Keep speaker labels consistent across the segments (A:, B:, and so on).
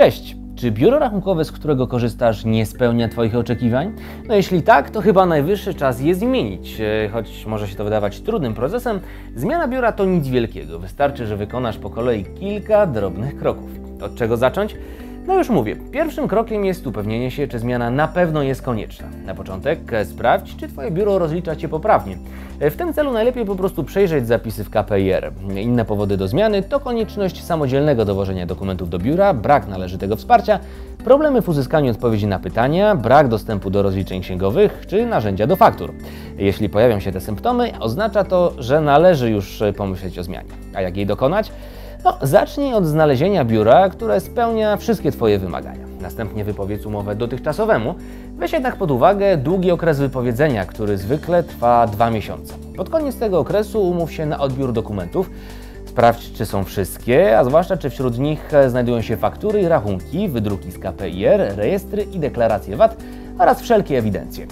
A: Cześć! Czy biuro rachunkowe, z którego korzystasz, nie spełnia Twoich oczekiwań? No jeśli tak, to chyba najwyższy czas je zmienić. E, Choć może się to wydawać trudnym procesem, zmiana biura to nic wielkiego. Wystarczy, że wykonasz po kolei kilka drobnych kroków. Od czego zacząć? No już mówię, pierwszym krokiem jest upewnienie się, czy zmiana na pewno jest konieczna. Na początek e, sprawdź, czy Twoje biuro rozlicza Cię poprawnie. E, W tym celu najlepiej po prostu przejrzeć zapisy w KPIR. Inne powody do zmiany to konieczność samodzielnego dowożenia dokumentów do biura, brak należytego wsparcia, problemy w uzyskaniu odpowiedzi na pytania, brak dostępu do rozliczeń księgowych czy narzędzia do faktur. Jeśli pojawią się te symptomy, oznacza to, że należy już e, pomyśleć o zmianie. A jak jej dokonać? No, zacznij od znalezienia biura, które spełnia wszystkie Twoje wymagania. Następnie wypowiedz umowę dotychczasowemu. Weź jednak pod uwagę długi okres wypowiedzenia, który zwykle trwa dwa miesiące. Pod koniec tego okresu umów się na odbiór dokumentów. Sprawdź, czy są wszystkie, a zwłaszcza, czy wśród nich znajdują się faktury i rachunki, wydruki z KPIR, rejestry i deklaracje VAT oraz wszelkie ewidencje.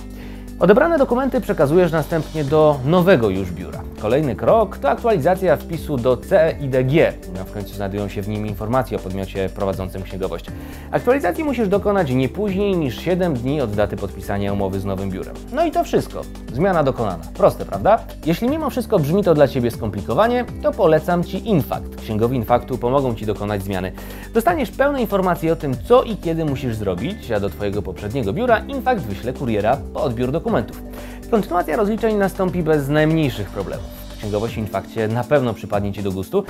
A: Odebrane dokumenty przekazujesz następnie do nowego już biura. Kolejny krok to aktualizacja wpisu do CEIDG. No, w końcu znajdują się w nim informacje o podmiocie prowadzącym księgowość. Aktualizacji musisz dokonać nie później niż 7 dni od daty podpisania umowy z nowym biurem. No i to wszystko. Zmiana dokonana. Proste, prawda? Jeśli mimo wszystko brzmi to dla Ciebie skomplikowanie, to polecam Ci Infakt. Księgowi Infaktu pomogą Ci dokonać zmiany. Dostaniesz pełne informacje o tym, co i kiedy musisz zrobić, a do Twojego poprzedniego biura Infakt wyśle kuriera po odbiór dokumentów. Kontynuacja rozliczeń nastąpi bez najmniejszych problemów. Księgowość w Infakcie na pewno przypadnie Ci do gustu,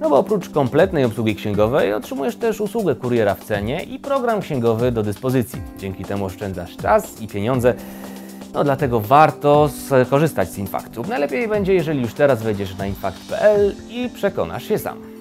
A: no bo oprócz kompletnej obsługi księgowej otrzymujesz też usługę kuriera w cenie i program księgowy do dyspozycji. Dzięki temu oszczędzasz czas i pieniądze. No dlatego warto skorzystać z Infaktu. Najlepiej będzie, jeżeli już teraz wejdziesz na infakt.pl i przekonasz się sam.